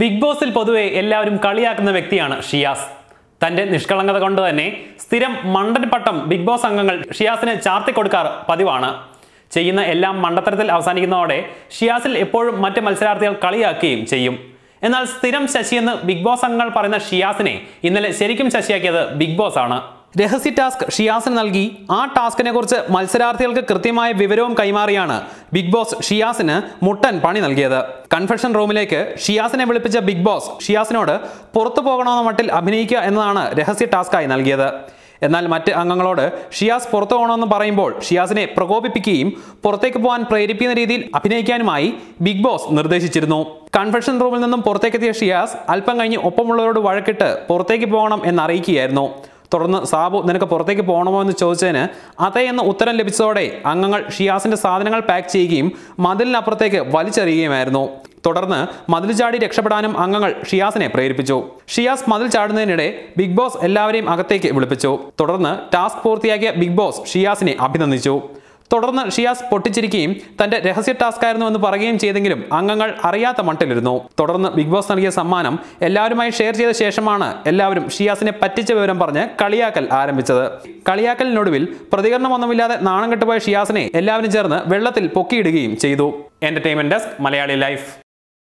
Big ബോസിൽ പൊതുവെ എല്ലാവരും കളിയാക്കുന്ന വ്യക്തിയാണ് ഷിയാസ്. തന്റെ നിഷ്കളങ്കത കൊണ്ട് തന്നെ സ്ഥിരം മണ്ടൻ പട്ടം ബിഗ് ബോസ് അംഗങ്ങൾ ഷിയാസിന് ചാർത്തിക്കൊടുക്കാറ് പതിവാണ്. ചെയ്യുന്ന എല്ലാം മണ്ടത്തരത്തിൽ അവസാനിക്കുന്നതോടെ ഷിയാസിൽ എപ്പോഴും മറ്റ് മത്സരാർത്ഥികൾ കളിയാക്കുകയും ചെയ്യും. എന്നാൽ സ്ഥിരം ശശിയെന്ന് ബിഗ് ബോസ് അംഗങ്ങൾ പറയുന്ന ഷിയാസിനെ ഇന്നലെ ശരിക്കും ശശിയാക്കിയത് ബിഗ് ബോസ് ആണ്. രഹസ്യ ടാസ്ക് ഷിയാസിന് നൽകി. ആ ടാസ്കിനെ കുറിച്ച് മത്സരാർത്ഥികൾക്ക് കൃത്യമായ വിവരവും കൈമാറിയാണ് ബിഗ് ബോസ് ഷിയാസിന് മുട്ടൻ പണി നൽകിയത്. കൺഫെഷൻ റൂമിലേക്ക് ഷിയാസിനെ വിളിപ്പിച്ച ബിഗ് ബോസ് ഷിയാസിനോട് പുറത്തു പോകണമെന്ന മട്ടിൽ അഭിനയിക്കുക എന്നതാണ് രഹസ്യ ടാസ്കായി നൽകിയത്. എന്നാൽ മറ്റ് അംഗങ്ങളോട് ഷിയാസ് പുറത്തു പോകണമെന്ന് പറയുമ്പോൾ ഷിയാസിനെ പ്രകോപിപ്പിക്കുകയും പുറത്തേക്ക് പോകാൻ പ്രേരിപ്പിക്കുന്ന രീതിയിൽ അഭിനയിക്കാനുമായി ബിഗ് ബോസ് നിർദ്ദേശിച്ചിരുന്നു. കൺഫെഷൻ റൂമിൽ നിന്നും പുറത്തേക്കെത്തിയ ഷിയാസ് അല്പം കഴിഞ്ഞ് ഒപ്പമുള്ളവരോട് വഴക്കിട്ട് പുറത്തേക്ക് പോകണം എന്നറിയിക്കുകയായിരുന്നു. തുടർന്ന് സാബു നിനക്ക് പുറത്തേക്ക് പോകണമോ എന്ന് ചോദിച്ചതിന് അതേ എന്ന് ഉത്തരം ലഭിച്ചതോടെ അംഗങ്ങൾ ഷിയാസിന്റെ സാധനങ്ങൾ പാക്ക് ചെയ്യുകയും മതിലിനപ്പുറത്തേക്ക് വലിച്ചെറിയുകയുമായിരുന്നു. തുടർന്ന് മതിൽ ചാടി രക്ഷപ്പെടാനും അംഗങ്ങൾ ഷിയാസിനെ പ്രേരിപ്പിച്ചു. ഷിയാസ് മതിൽ ചാടുന്നതിനിടെ ബിഗ് ബോസ് എല്ലാവരെയും അകത്തേക്ക് വിളിപ്പിച്ചു. തുടർന്ന് ടാസ്ക് പൂർത്തിയാക്കിയ ബിഗ് ബോസ് ഷിയാസിനെ അഭിനന്ദിച്ചു. തുടർന്ന് ഷിയാസ് പൊട്ടിച്ചിരിക്കുകയും തന്റെ രഹസ്യ ടാസ്ക് ആയിരുന്നു എന്ന് പറയുകയും ചെയ്തെങ്കിലും അംഗങ്ങൾ അറിയാത്ത മട്ടിലിരുന്നു. തുടർന്ന് ബിഗ് ബോസ് നൽകിയ സമ്മാനം എല്ലാവരുമായി ഷെയർ ചെയ്ത ശേഷമാണ് എല്ലാവരും ഷിയാസിനെ പറ്റിച്ച വിവരം പറഞ്ഞ് കളിയാക്കൽ ആരംഭിച്ചത്. കളിയാക്കലിനൊടുവിൽ പ്രതികരണമൊന്നുമില്ലാതെ നാണം കെട്ടുപോയ ഷിയാസിനെ എല്ലാവരും ചേർന്ന് വെള്ളത്തിൽ പൊക്കിയിടുകയും ചെയ്തു. Entertainment desk Malayali life